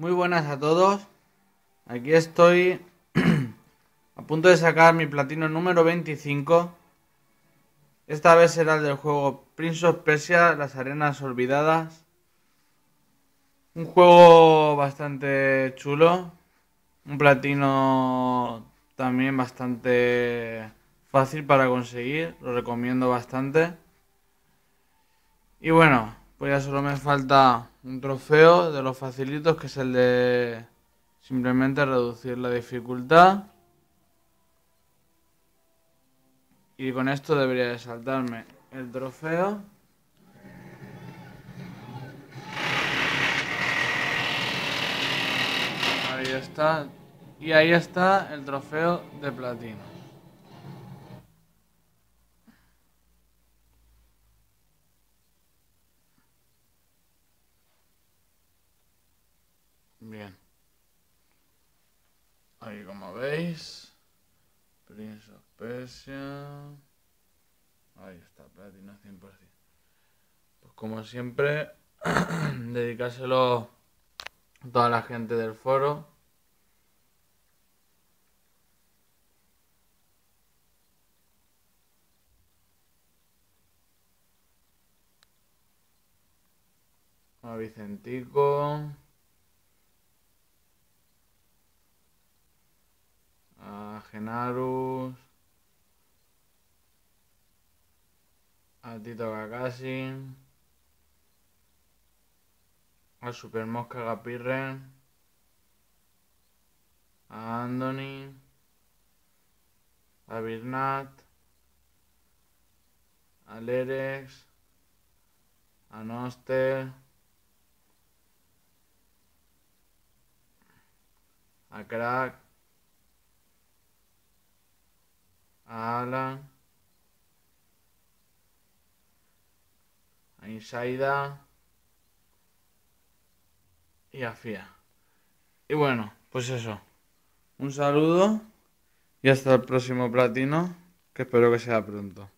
Muy buenas a todos. Aquí estoy a punto de sacar mi platino número 25. Esta vez será el del juego Prince of Persia, Las Arenas Olvidadas. Un juego bastante chulo. Un platino también bastante fácil para conseguir. Lo recomiendo bastante. Y bueno, pues ya solo me falta un trofeo de los facilitos que es el de simplemente reducir la dificultad. Y con esto debería de saltarme el trofeo. Ahí está. Y ahí está el trofeo de platino. Ahí como veis. Prince of Persia. Ahí está, platino 100%. Pues como siempre, dedicárselo a toda la gente del foro. A Vicentico. A Genarus. A Tito Kakashi. A Super Mosca Gapirren. A Anthony. A Birnat. A Lerex. A Noster. A Crack. A Alan. A Insaida. Y a Fia. Y bueno, pues eso. Un saludo y hasta el próximo platino, que espero que sea pronto.